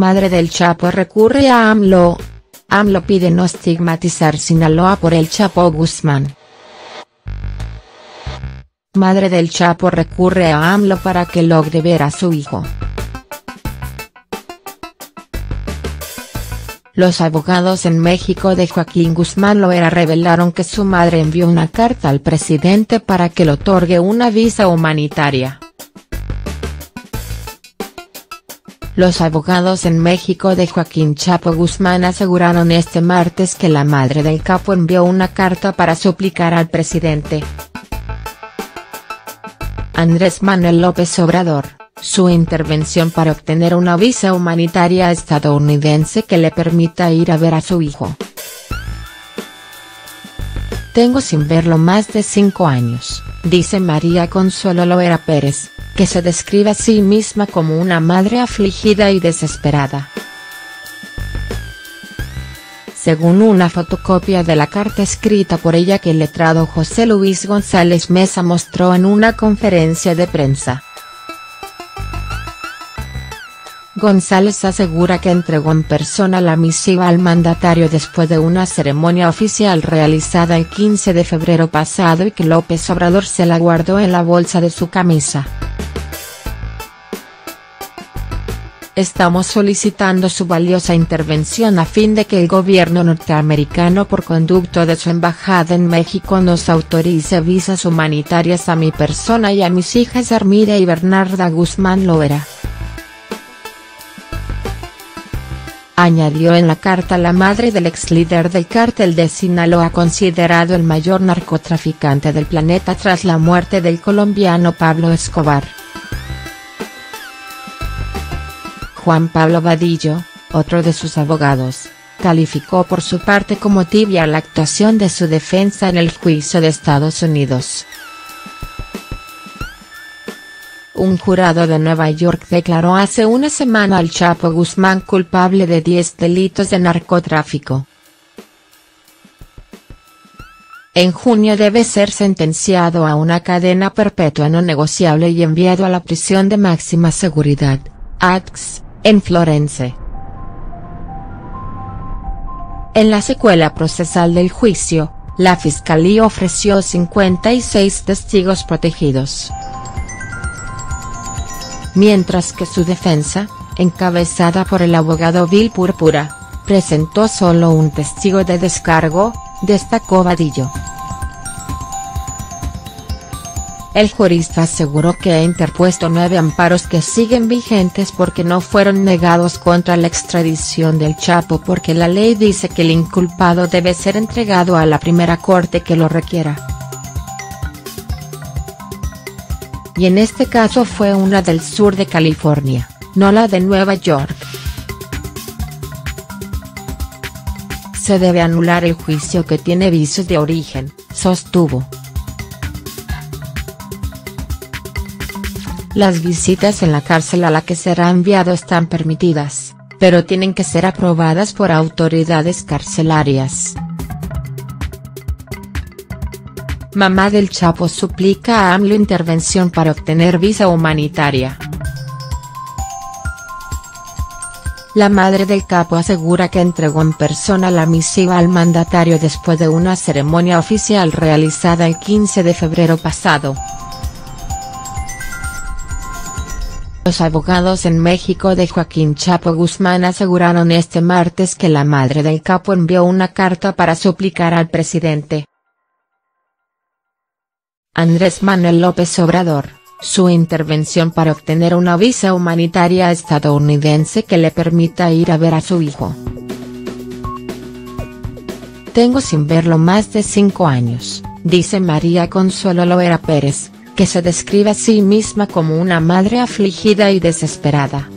Madre del Chapo recurre a AMLO. AMLO pide no estigmatizar Sinaloa por el Chapo Guzmán. Madre del Chapo recurre a AMLO para que logre ver a su hijo. Los abogados en México de Joaquín Guzmán Loera revelaron que su madre envió una carta al presidente para que le otorgue una visa humanitaria. Los abogados en México de Joaquín Chapo Guzmán aseguraron este martes que la madre del capo envió una carta para suplicar al presidente. Andrés Manuel López Obrador, su intervención para obtener una visa humanitaria estadounidense que le permita ir a ver a su hijo. Tengo sin verlo más de cinco años, dice María Consuelo Loera Pérez, que se describe a sí misma como una madre afligida y desesperada. Según una fotocopia de la carta escrita por ella que el letrado José Luis González Mesa mostró en una conferencia de prensa. González asegura que entregó en persona la misiva al mandatario después de una ceremonia oficial realizada el 15 de febrero pasado y que López Obrador se la guardó en la bolsa de su camisa. Estamos solicitando su valiosa intervención a fin de que el gobierno norteamericano por conducto de su embajada en México nos autorice visas humanitarias a mi persona y a mis hijas Armida y Bernarda Guzmán Loera. Añadió en la carta la madre del ex líder del cártel de Sinaloa considerado el mayor narcotraficante del planeta tras la muerte del colombiano Pablo Escobar. Juan Pablo Vadillo, otro de sus abogados, calificó por su parte como tibia la actuación de su defensa en el juicio de Estados Unidos. Un jurado de Nueva York declaró hace una semana al Chapo Guzmán culpable de 10 delitos de narcotráfico. En junio debe ser sentenciado a una cadena perpetua no negociable y enviado a la prisión de máxima seguridad, en Florence. En la secuela procesal del juicio, la fiscalía ofreció 56 testigos protegidos. Mientras que su defensa, encabezada por el abogado Bill Púrpura, presentó solo un testigo de descargo, destacó Vadillo. El jurista aseguró que ha interpuesto nueve amparos que siguen vigentes porque no fueron negados contra la extradición del Chapo porque la ley dice que el inculpado debe ser entregado a la primera corte que lo requiera. Y en este caso fue una del sur de California, no la de Nueva York. Se debe anular el juicio que tiene visos de origen, sostuvo. Las visitas en la cárcel a la que será enviado están permitidas, pero tienen que ser aprobadas por autoridades carcelarias. Mamá del Chapo suplica a AMLO intervención para obtener visa humanitaria. La madre del capo asegura que entregó en persona la misiva al mandatario después de una ceremonia oficial realizada el 15 de febrero pasado. Los abogados en México de Joaquín Chapo Guzmán aseguraron este martes que la madre del capo envió una carta para suplicar al presidente. Andrés Manuel López Obrador, su intervención para obtener una visa humanitaria estadounidense que le permita ir a ver a su hijo. Tengo sin verlo más de cinco años, dice María Consuelo Loera Pérez, que se describe a sí misma como una madre afligida y desesperada.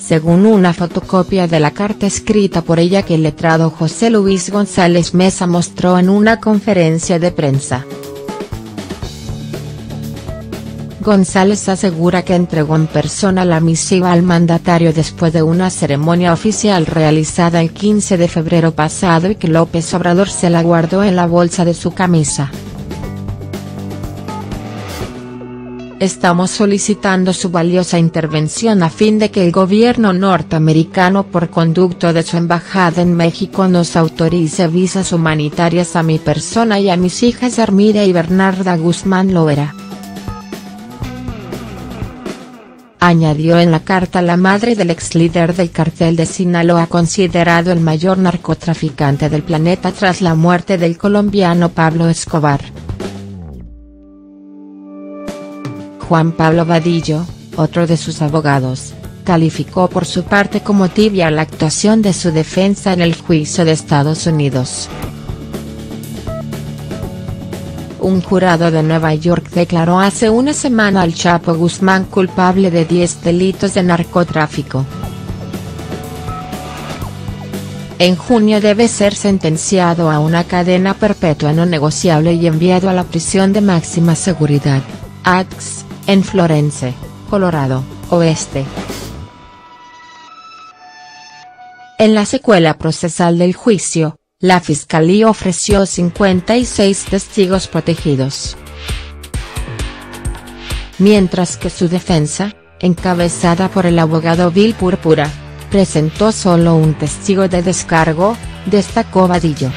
Según una fotocopia de la carta escrita por ella que el letrado José Luis González Mesa mostró en una conferencia de prensa. González asegura que entregó en persona la misiva al mandatario después de una ceremonia oficial realizada el 15 de febrero pasado y que López Obrador se la guardó en la bolsa de su camisa. Estamos solicitando su valiosa intervención a fin de que el gobierno norteamericano por conducto de su embajada en México nos autorice visas humanitarias a mi persona y a mis hijas Armida y Bernarda Guzmán Loera. Añadió en la carta la madre del ex líder del cartel de Sinaloa considerado el mayor narcotraficante del planeta tras la muerte del colombiano Pablo Escobar. Juan Pablo Vadillo, otro de sus abogados, calificó por su parte como tibia la actuación de su defensa en el juicio de Estados Unidos. Un jurado de Nueva York declaró hace una semana al Chapo Guzmán culpable de 10 delitos de narcotráfico. En junio debe ser sentenciado a una cadena perpetua no negociable y enviado a la prisión de máxima seguridad, en Florence, Colorado, Oeste. En la secuela procesal del juicio, la Fiscalía ofreció 56 testigos protegidos. Mientras que su defensa, encabezada por el abogado Bill Púrpura, presentó solo un testigo de descargo, destacó Vadillo.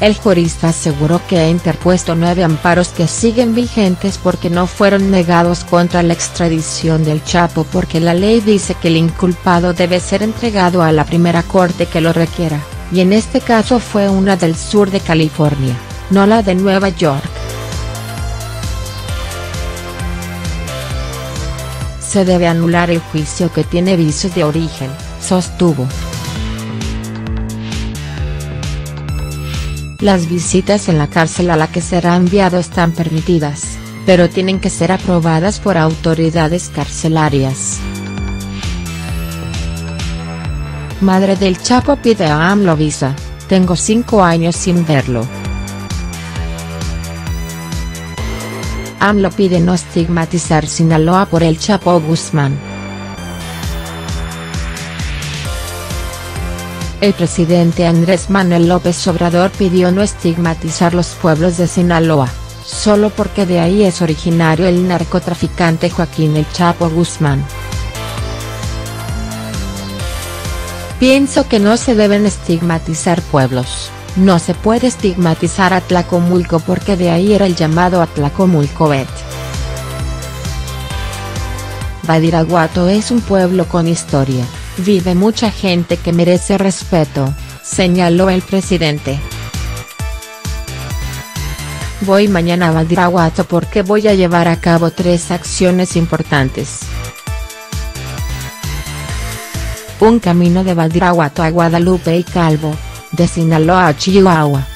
El jurista aseguró que ha interpuesto nueve amparos que siguen vigentes porque no fueron negados contra la extradición del Chapo porque la ley dice que el inculpado debe ser entregado a la primera corte que lo requiera, y en este caso fue una del sur de California, no la de Nueva York. Se debe anular el juicio que tiene vicios de origen, sostuvo. Las visitas en la cárcel a la que será enviado están permitidas, pero tienen que ser aprobadas por autoridades carcelarias. Madre del Chapo pide a AMLO visa, tengo cinco años sin verlo. AMLO pide no estigmatizar Sinaloa por el Chapo Guzmán. El presidente Andrés Manuel López Obrador pidió no estigmatizar los pueblos de Sinaloa, solo porque de ahí es originario el narcotraficante Joaquín El Chapo Guzmán. Pienso que no se deben estigmatizar pueblos, no se puede estigmatizar a Tlacomulco porque de ahí era el llamado Atlacomulcobet. Badiraguato es un pueblo con historia Vive mucha gente que merece respeto, señaló el presidente. Voy mañana a Badiraguato porque voy a llevar a cabo tres acciones importantes. Un camino de Badiraguato a Guadalupe y Calvo, de Sinaloa a Chihuahua.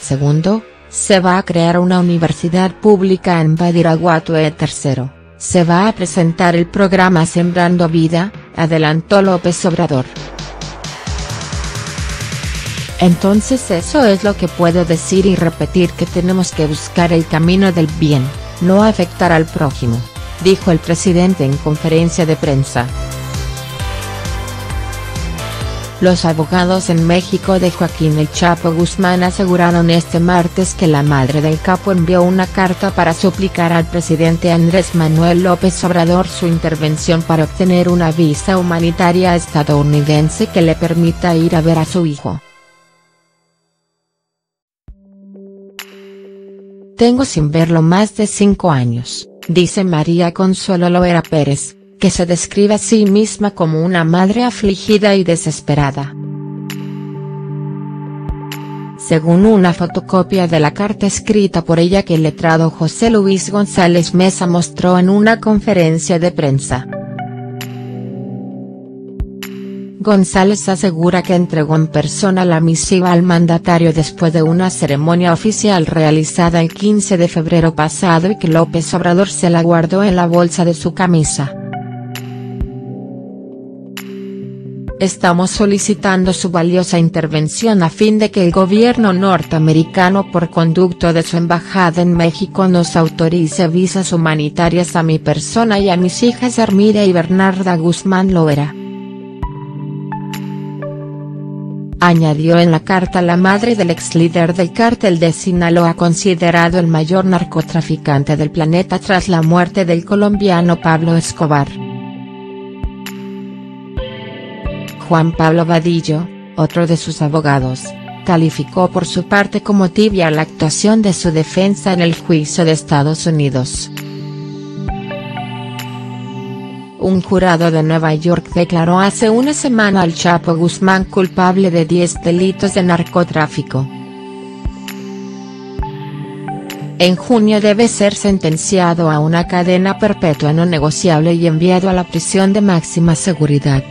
Segundo, se va a crear una universidad pública en Badiraguato e tercero se va a presentar el programa Sembrando Vida, adelantó López Obrador. Entonces eso es lo que puedo decir y repetir que tenemos que buscar el camino del bien, no afectar al prójimo, dijo el presidente en conferencia de prensa. Los abogados en México de Joaquín El Chapo Guzmán aseguraron este martes que la madre del capo envió una carta para suplicar al presidente Andrés Manuel López Obrador su intervención para obtener una visa humanitaria estadounidense que le permita ir a ver a su hijo. Tengo sin verlo más de cinco años, dice María Consuelo Loera Pérez, que se describe a sí misma como una madre afligida y desesperada. Según una fotocopia de la carta escrita por ella que el letrado José Luis González Mesa mostró en una conferencia de prensa. González asegura que entregó en persona la misiva al mandatario después de una ceremonia oficial realizada el 15 de febrero pasado y que López Obrador se la guardó en la bolsa de su camisa. Estamos solicitando su valiosa intervención a fin de que el gobierno norteamericano por conducto de su embajada en México nos autorice visas humanitarias a mi persona y a mis hijas Armida y Bernarda Guzmán Loera. Añadió en la carta la madre del ex líder del cártel de Sinaloa considerado el mayor narcotraficante del planeta tras la muerte del colombiano Pablo Escobar. Juan Pablo Vadillo, otro de sus abogados, calificó por su parte como tibia la actuación de su defensa en el juicio de Estados Unidos. Un jurado de Nueva York declaró hace una semana al Chapo Guzmán culpable de 10 delitos de narcotráfico. En junio debe ser sentenciado a una cadena perpetua no negociable y enviado a la prisión de máxima seguridad,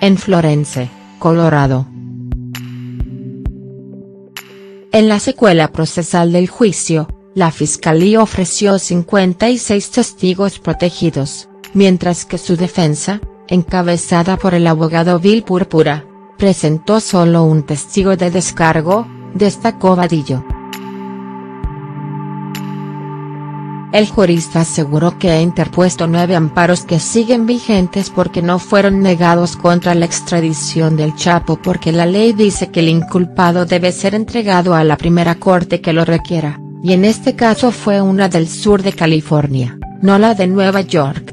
en Florence, Colorado. En la secuela procesal del juicio, la fiscalía ofreció 56 testigos protegidos mientras que su defensa, encabezada por el abogado Bill Púrpura, presentó solo un testigo de descargo, destacó Vadillo. El jurista aseguró que ha interpuesto nueve amparos que siguen vigentes porque no fueron negados contra la extradición del Chapo porque la ley dice que el inculpado debe ser entregado a la primera corte que lo requiera, y en este caso fue una del sur de California, no la de Nueva York.